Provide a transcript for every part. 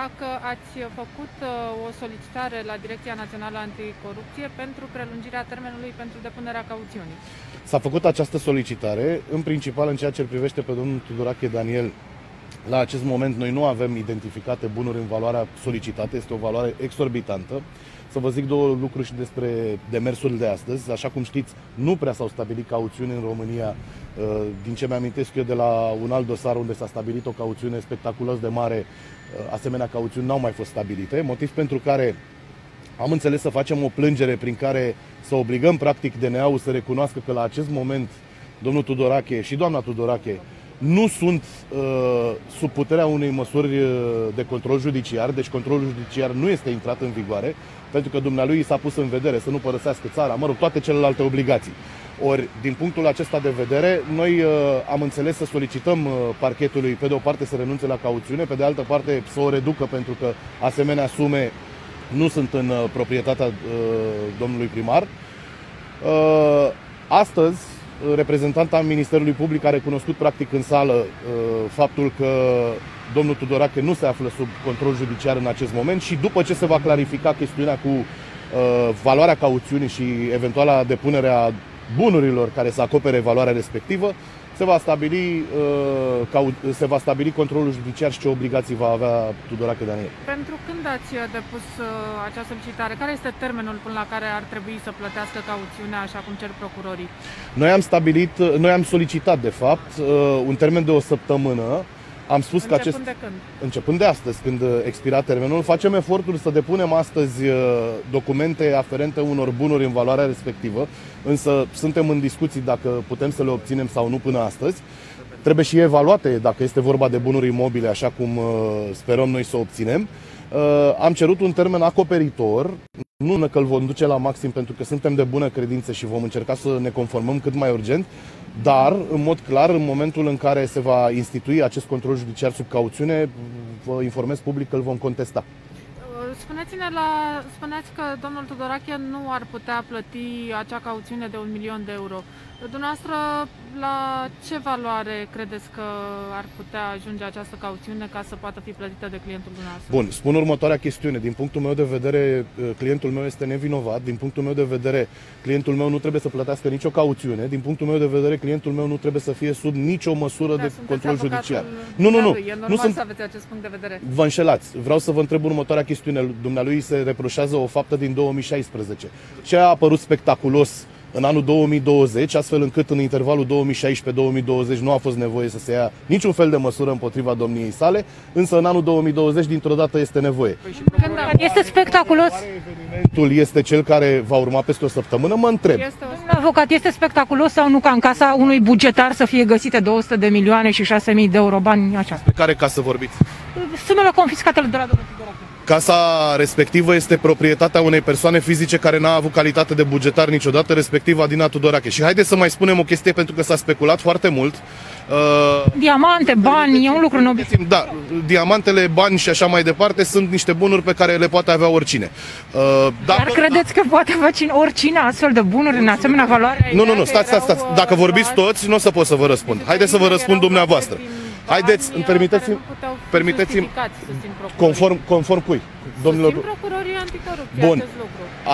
dacă ați făcut uh, o solicitare la Direcția Națională Anticorupție pentru prelungirea termenului pentru depunerea cauțiunii. S-a făcut această solicitare, în principal în ceea ce îl privește pe domnul Tudorache Daniel. La acest moment noi nu avem identificate bunuri în valoarea solicitată, este o valoare exorbitantă. Să vă zic două lucruri și despre demersul de astăzi. Așa cum știți, nu prea s-au stabilit cauțiuni în România. Uh, din ce mi-amintesc eu de la un alt dosar unde s-a stabilit o cauțiune spectaculos de mare, uh, asemenea cauțiuni n-au mai fost stabilite, motiv pentru care am înțeles să facem o plângere prin care să obligăm practic DNA-ul să recunoască că la acest moment domnul Tudorache și doamna Tudorache nu sunt uh, sub puterea unei măsuri uh, de control judiciar, deci controlul judiciar nu este intrat în vigoare, pentru că dumnealui i s-a pus în vedere să nu părăsească țara, mă rog, toate celelalte obligații. Ori, din punctul acesta de vedere, noi uh, am înțeles să solicităm uh, parchetului, pe de o parte, să renunțe la cauțiune, pe de altă parte, să o reducă, pentru că asemenea sume nu sunt în uh, proprietatea uh, domnului primar. Uh, astăzi, reprezentanta Ministerului Public a recunoscut practic în sală uh, faptul că domnul Tudorache nu se află sub control judiciar în acest moment și după ce se va clarifica chestiunea cu uh, valoarea cauțiunii și eventuala depunerea bunurilor care să acopere valoarea respectivă, se va stabili, uh, se va stabili controlul judiciar și ce obligații va avea Tudorache Daniel. Pentru când ați depus uh, acea solicitare? Care este termenul până la care ar trebui să plătească cauțiunea, așa cum cer procurorii? Noi am stabilit, noi am solicitat, de fapt, uh, un termen de o săptămână am spus începând că acest... de când? Începând de astăzi, când uh, expira termenul, facem efortul să depunem astăzi uh, documente aferente unor bunuri în valoarea respectivă, însă suntem în discuții dacă putem să le obținem sau nu până astăzi. Trebuie și evaluate dacă este vorba de bunuri imobile, așa cum uh, sperăm noi să obținem. Am cerut un termen acoperitor, nu că îl vom duce la maxim pentru că suntem de bună credință și vom încerca să ne conformăm cât mai urgent, dar, în mod clar, în momentul în care se va institui acest control judiciar sub cauțiune, vă informez public că îl vom contesta. Spuneți-ne la, spuneți că domnul Tudorache nu ar putea plăti acea cauțiune de un milion de euro. Dumneavoastră, la ce valoare credeți că ar putea ajunge această cauțiune ca să poată fi plătită de clientul dumneavoastră? Bun, spun următoarea chestiune. Din punctul meu de vedere, uh, clientul meu este nevinovat. Din punctul meu de vedere, clientul meu nu trebuie să plătească nicio cauțiune. Din punctul meu de vedere, clientul meu nu trebuie să fie sub nicio măsură da, de control judiciar. Nu, nu, nu. E normal nu sunt... să aveți acest punct de vedere. Vă înșelați. Vreau să vă întreb următoarea chestiune. Dumnealui se reproșează o faptă din 2016. Ce a apărut spectaculos în anul 2020, astfel încât în intervalul 2016-2020 nu a fost nevoie să se ia niciun fel de măsură împotriva domniei sale, însă în anul 2020 dintr-o dată este nevoie. Când este spectaculos. Evenimentul este cel care va urma peste o săptămână, mă întreb. Este un avocat, este spectaculos sau nu ca în casa unui bugetar să fie găsite 200 de milioane și 6.000 de euro bani așa? Pe care casă vorbiți? Sumele confiscate de la domnul Casa respectivă este proprietatea unei persoane fizice care n-a avut calitate de bugetar niciodată, respectiv Adina Tudorache. Și haideți să mai spunem o chestie, pentru că s-a speculat foarte mult. Uh, Diamante, bani, e un lucru nobil. Da, diamantele, bani și așa mai departe sunt niște bunuri pe care le poate avea oricine. Uh, dacă, Dar credeți că poate avea oricine astfel de bunuri în asemenea valoare? Nu, nu, nu, stați, stați, stați. Dacă vorbiți toți, nu o să pot să vă răspund. Haideți să vă răspund dumneavoastră. Haideți, îmi permiteți-mi, permiteți-mi conform, conform cui? Domnilor... procurorii anticorupție Bun.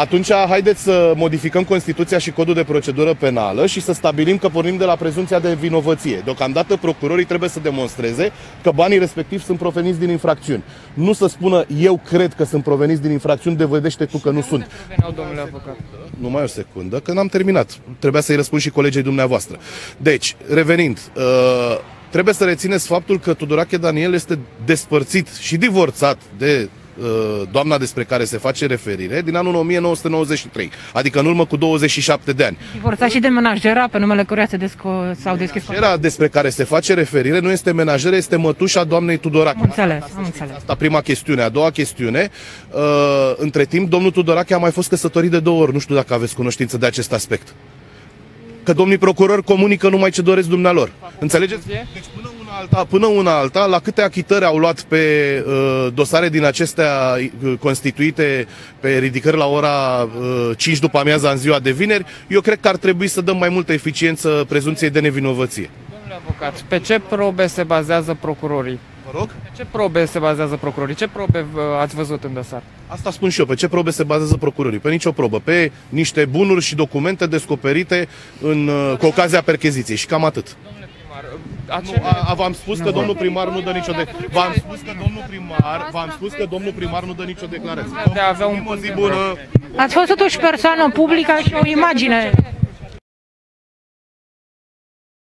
Atunci haideți să modificăm Constituția și Codul de Procedură Penală și să stabilim că pornim de la prezumția de vinovăție. Deocamdată procurorii trebuie să demonstreze că banii respectivi sunt proveniți din infracțiuni. Nu să spună eu cred că sunt proveniți din infracțiuni, devedește tu că nu sunt. domnule avocat? Numai o secundă, că n-am terminat. Trebuia să-i răspund și colegii dumneavoastră. Deci, revenind, uh, Trebuie să rețineți faptul că Tudorache Daniel este despărțit și divorțat de uh, doamna despre care se face referire din anul 1993, adică în urmă cu 27 de ani. Divorțat și de menajera pe numele căruia se desco- s-au deschis Menajera despre care se face referire nu este menajeră, este mătușa doamnei Tudorache. Am înțeles, am înțeles. Asta prima chestiune. A doua chestiune, uh, între timp, domnul Tudorache a mai fost căsătorit de două ori. Nu știu dacă aveți cunoștință de acest aspect că domnii procurori comunică numai ce doresc dumnealor. Înțelegeți? Deci până una alta, până una alta la câte achitări au luat pe uh, dosare din acestea uh, constituite pe ridicări la ora uh, 5 după amiaza în ziua de vineri, eu cred că ar trebui să dăm mai multă eficiență prezumției de nevinovăție. Domnule avocat, pe ce probe se bazează procurorii? Vă rog? Pe ce probe se bazează procurorii? Ce probe uh, ați văzut în dosar? Asta spun și eu. Pe ce probe se bazează procurorii? Pe nicio probă. Pe niște bunuri și documente descoperite în, uh, cu ocazia percheziției. Și cam atât. Domnule primar, Nu, acele... a, a, v-am spus că domnul primar nu dă nicio de... V-am spus că domnul primar, v-am spus că domnul primar nu dă nicio declarație. De a avea un O punct zi de bună. Ați fost totuși persoană publică și o imagine